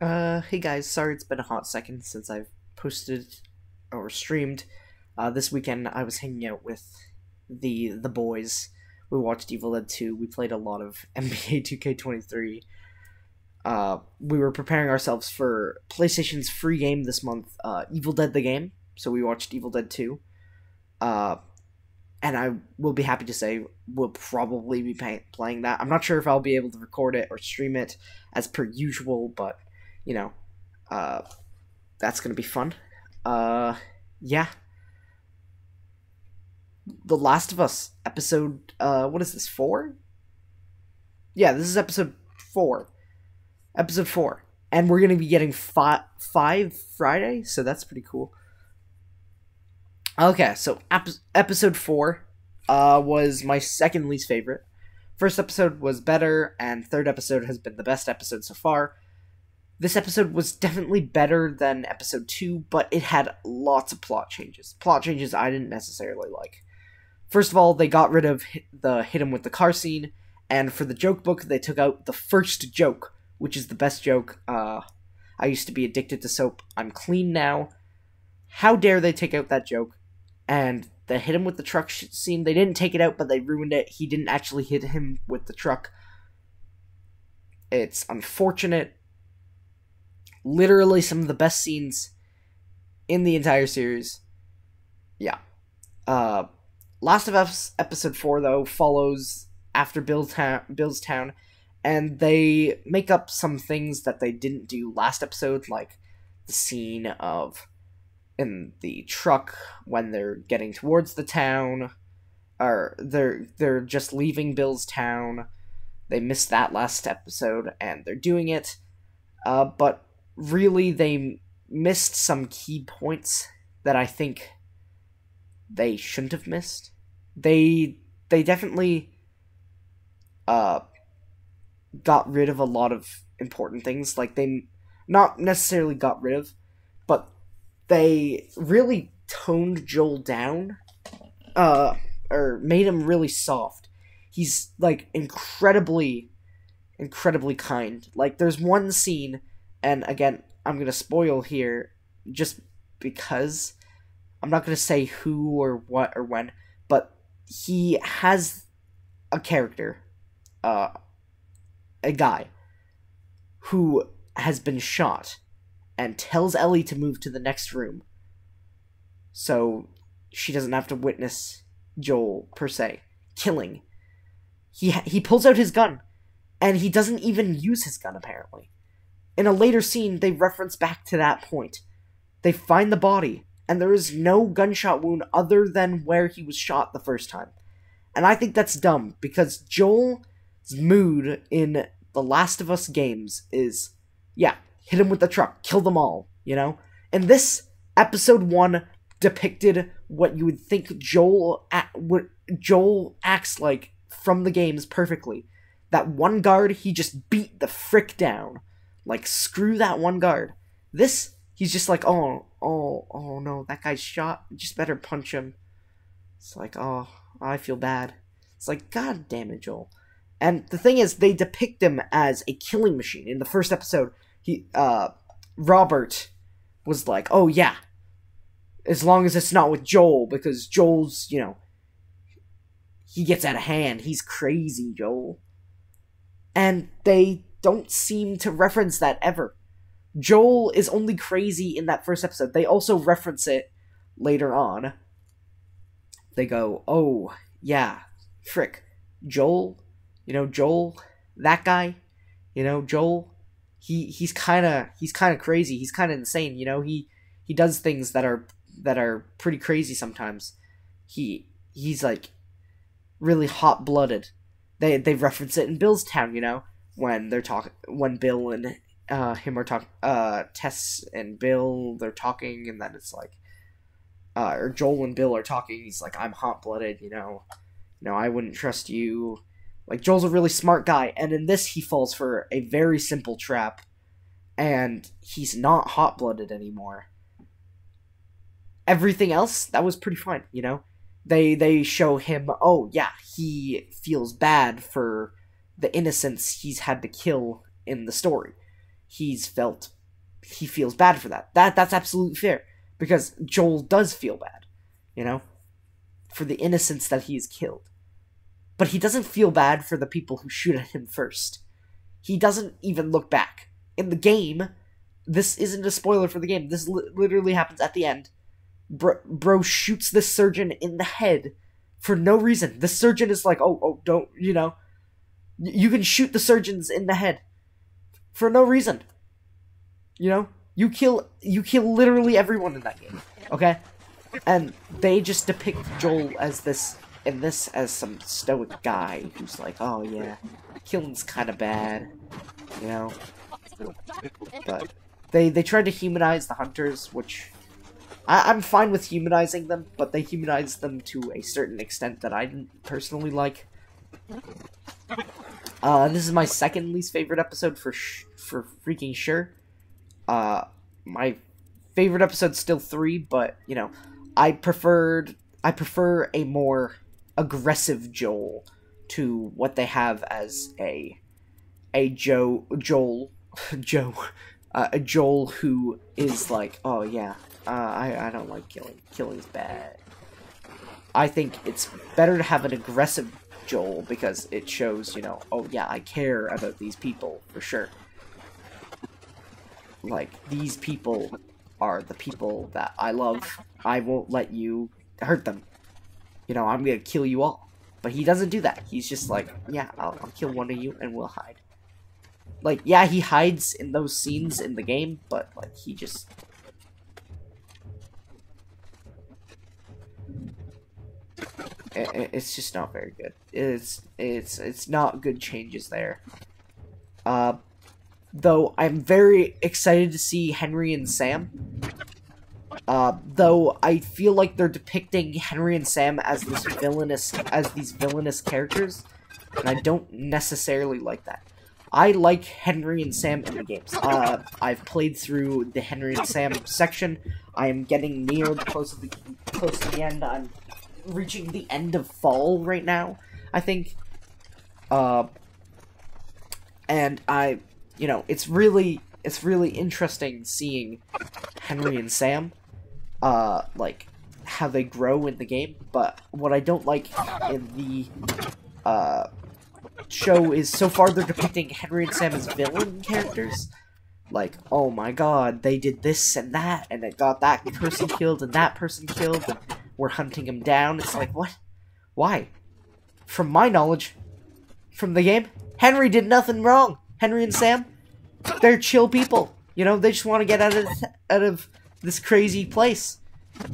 Uh, hey guys, sorry it's been a hot second since I've posted or streamed. Uh, this weekend I was hanging out with the the boys. We watched Evil Dead 2. We played a lot of NBA 2K23. Uh, we were preparing ourselves for PlayStation's free game this month, uh, Evil Dead the game. So we watched Evil Dead 2. Uh, and I will be happy to say we'll probably be pay- playing that. I'm not sure if I'll be able to record it or stream it as per usual, but you know, uh, that's gonna be fun. Uh, yeah. The Last of Us episode. Uh, what is this four? Yeah, this is episode four. Episode four, and we're gonna be getting five five Friday, so that's pretty cool. Okay, so ep- episode four uh, was my second least favorite. First episode was better, and third episode has been the best episode so far. This episode was definitely better than episode two, but it had lots of plot changes. Plot changes I didn't necessarily like. First of all, they got rid of the hit him with the car scene, and for the joke book, they took out the first joke, which is the best joke. Uh, I used to be addicted to soap. I'm clean now. How dare they take out that joke? and the hit him with the truck scene they didn't take it out but they ruined it he didn't actually hit him with the truck it's unfortunate literally some of the best scenes in the entire series yeah uh last of us episode 4 though follows after Bill's Town, and they make up some things that they didn't do last episode like the scene of in the truck when they're getting towards the town or they're they're just leaving Bill's town. They missed that last episode and they're doing it. Uh, but really they missed some key points that I think they shouldn't have missed. They they definitely uh got rid of a lot of important things like they not necessarily got rid of but they really toned Joel down, uh, or made him really soft. He's like incredibly, incredibly kind. Like there's one scene, and again, I'm gonna spoil here, just because I'm not gonna say who or what or when, but he has a character, uh, a guy who has been shot and tells Ellie to move to the next room. So she doesn't have to witness Joel per se killing. He he pulls out his gun and he doesn't even use his gun apparently. In a later scene they reference back to that point. They find the body and there is no gunshot wound other than where he was shot the first time. And I think that's dumb because Joel's mood in the Last of Us games is yeah, hit him with the truck, kill them all, you know? And this episode 1 depicted what you would think Joel what Joel acts like from the games perfectly. That one guard he just beat the frick down. Like screw that one guard. This he's just like, "Oh, oh, oh no, that guy's shot. Just better punch him." It's like, "Oh, I feel bad." It's like, "God damn it, Joel." And the thing is, they depict him as a killing machine. In the first episode, he uh Robert was like, "Oh yeah, as long as it's not with Joel because Joel's, you know, he gets out of hand. He's crazy, Joel." And they don't seem to reference that ever. Joel is only crazy in that first episode. They also reference it later on. They go, "Oh, yeah, frick. Joel, you know, Joel, that guy, you know, Joel, he he's kind of he's kind of crazy. He's kind of insane. You know, he he does things that are that are pretty crazy sometimes. He he's like really hot blooded. They they reference it in Bill's town. You know, when they're talking when Bill and uh, him are talking uh Tess and Bill they're talking and then it's like uh or Joel and Bill are talking he's like I'm hot blooded you know know I wouldn't trust you like Joel's a really smart guy, and in this he falls for a very simple trap, and he's not hot blooded anymore. Everything else that was pretty fun, you know. They they show him, oh yeah, he feels bad for the innocents he's had to kill in the story. he's felt he feels bad for that. That that's absolutely fair because Joel does feel bad, you know, for the innocents that he's killed. But he doesn't feel bad for the people who shoot at him first. He doesn't even look back. In the game, this isn't a spoiler for the game. This li- literally happens at the end. Bro, bro shoots the surgeon in the head for no reason. The surgeon is like, "Oh, oh, don't, you know, you can shoot the surgeons in the head for no reason." You know, you kill you kill literally everyone in that game. Okay, and they just depict Joel as this in this as some stoic guy who's like, oh yeah, killing's kind of bad, you know. But they they tried to humanize the hunters, which I, I'm fine with humanizing them, but they humanize them to a certain extent that I didn't personally like. Uh, this is my second least favorite episode for for freaking sure. Uh, my favorite episode's still three, but you know, I preferred I prefer a more aggressive Joel to what they have as a a Joe Joel Joe uh, a Joel who is like, oh yeah, uh, I I don't like killing. Killing's bad. I think it's better to have an aggressive Joel because it shows, you know, oh yeah, I care about these people for sure. Like these people are the people that I love. I won't let you hurt them you know, I'm gonna kill you all. But he doesn't do that. He's just like, yeah, I'll, I'll kill one of you and we'll hide. Like, yeah, he hides in those scenes in the game, but, like, he just... it's just not very good. It's, it's, it's not good changes there. Uh, though I'm very excited to see Henry and Sam. Uh, though I feel like they're depicting Henry and Sam as this villainous, as these villainous characters, and I don't necessarily like that. I like Henry and Sam in the games. Uh, I've played through the Henry and Sam section. I am getting near close to the close to the end. I'm reaching the end of fall right now. I think. Uh, and I, you know, it's really it's really interesting seeing Henry and Sam uh, like how they grow in the game. But what I don't like in the uh, show is so far they're depicting Henry and Sam as villain characters. Like, oh my god, they did this and that, and it got that person killed and that person killed, and we're hunting them down. It's like, what? Why? From my knowledge, from the game, Henry did nothing wrong. Henry and Sam, they're chill people. You know, they just want to get out of out of this crazy place.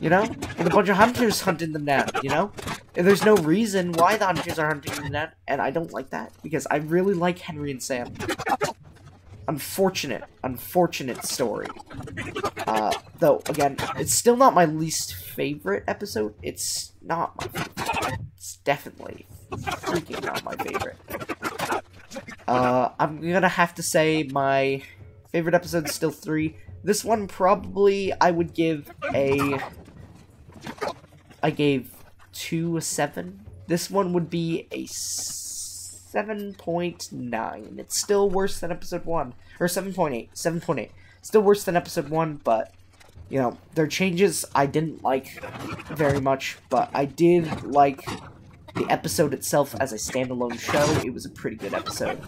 You know? And a bunch of hunters hunting them down, you know? And there's no reason why the hunters are hunting them down, and I don't like that, because I really like Henry and Sam. Unfortunate, unfortunate story. Uh, though, again, it's still not my least favorite episode. It's not my favorite. It's definitely freaking not my favorite. Uh, I'm gonna have to say my favorite episode is still three. This one probably I would give a... I gave 2 a 7. This one would be a 7.9. It's still worse than episode 1. Or 7.8. 7.8. Still worse than episode 1, but... You know, their changes I didn't like very much, but I did like the episode itself as a standalone show. It was a pretty good episode.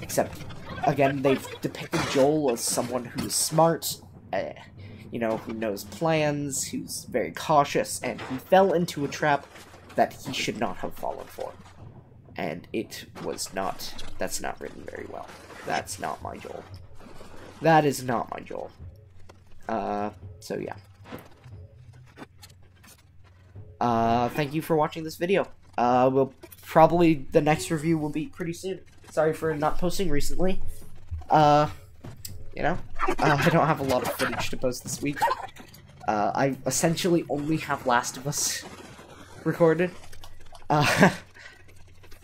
Except again, they've depicted Joel as someone who's smart, uh, you know, who knows plans, who's very cautious, and he fell into a trap that he should not have fallen for. And it was not, that's not written very well. That's not my Joel. That is not my Joel. Uh, so yeah. Uh, thank you for watching this video. Uh, we'll probably, the next review will be pretty soon. Sorry for not posting recently. Uh, you know, uh, I don't have a lot of footage to post this week. Uh, I essentially only have Last of Us recorded. Uh,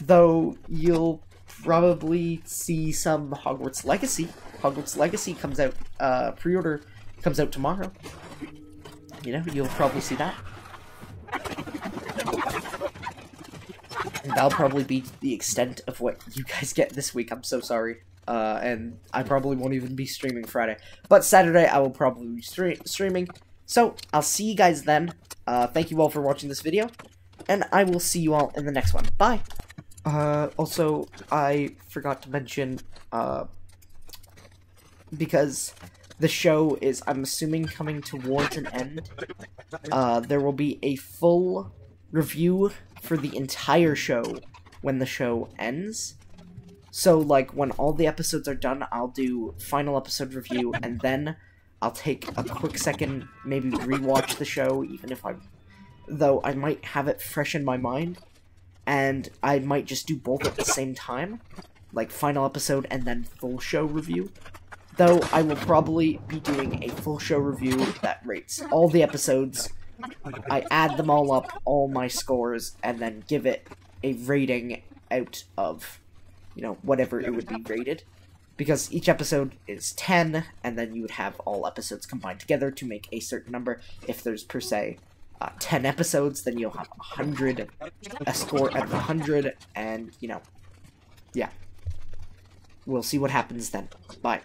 though you'll probably see some Hogwarts Legacy. Hogwarts Legacy comes out, uh, pre-order comes out tomorrow. You know, you'll probably see that. And that'll probably be the extent of what you guys get this week. I'm so sorry. uh, and I probably won't even be streaming Friday. But Saturday, I will probably be stre streaming. So, I'll see you guys then. Uh, thank you all for watching this video, and I will see you all in the next one. Bye! Uh, also, I forgot to mention, uh, because the show is, I'm assuming, coming towards an end, uh, there will be a full review for the entire show when the show ends. So, like, when all the episodes are done, I'll do final episode review, and then I'll take a quick second, maybe rewatch the show, even if I... Though I might have it fresh in my mind, and I might just do both at the same time. Like, final episode and then full show review. Though, I will probably be doing a full show review that rates all the episodes. I add them all up, all my scores, and then give it a rating out of you know, whatever it would be rated. Because each episode is 10, and then you would have all episodes combined together to make a certain number. If there's, per se, uh, 10 episodes, then you'll have 100, a score of 100, and, you know, yeah. We'll see what happens then. Bye.